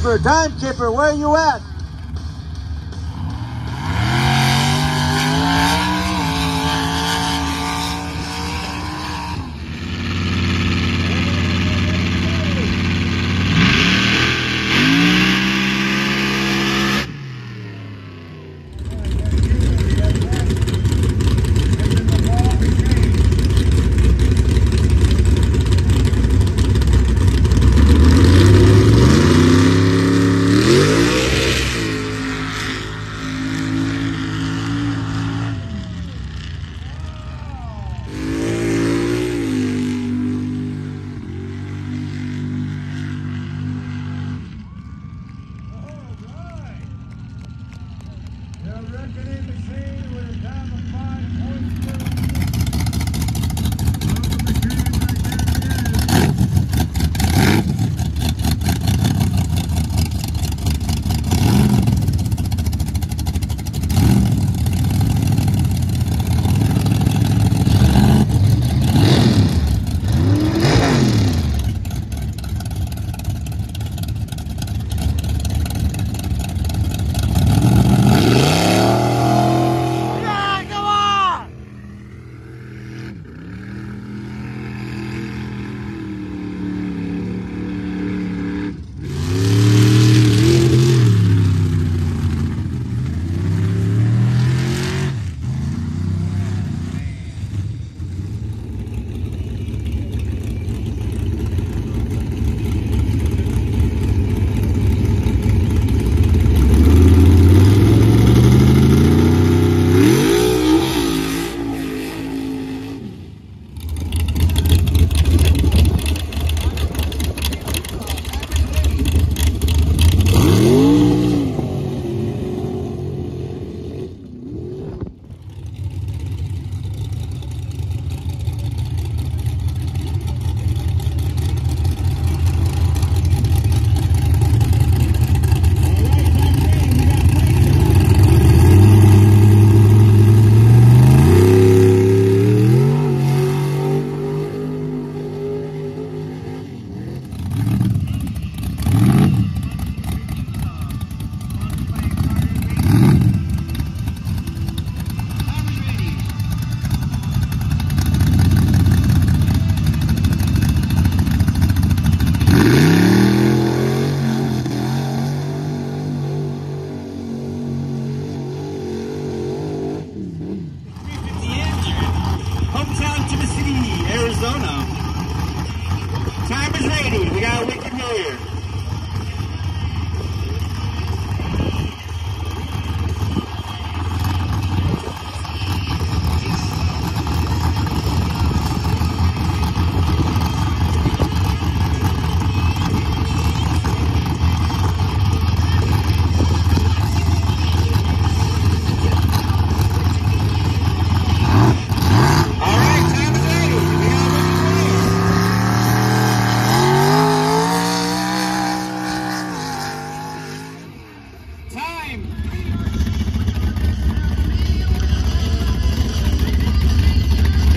Timekeeper, timekeeper, where are you at? The reckoning machine with a time of 5.2.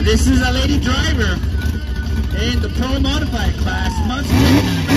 This is a lady driver in the pro modified class. Must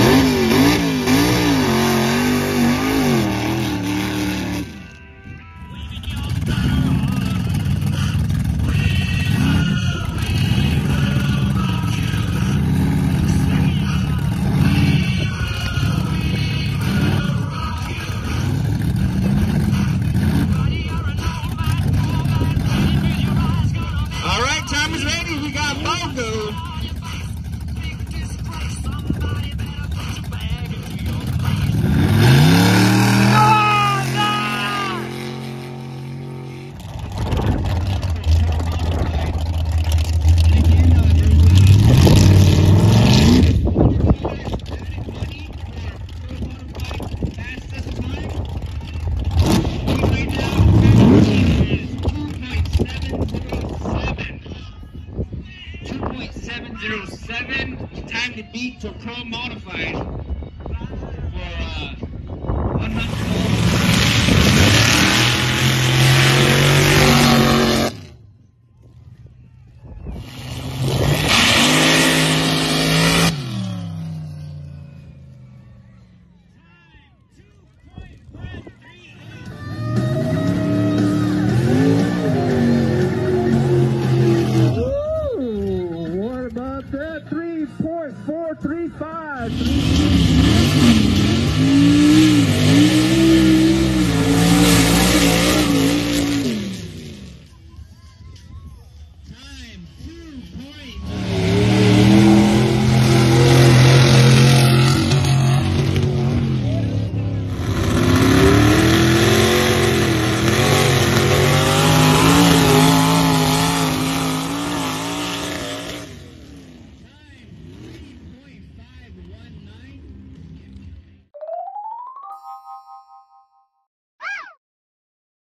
zero seven. Time to beat for pro modified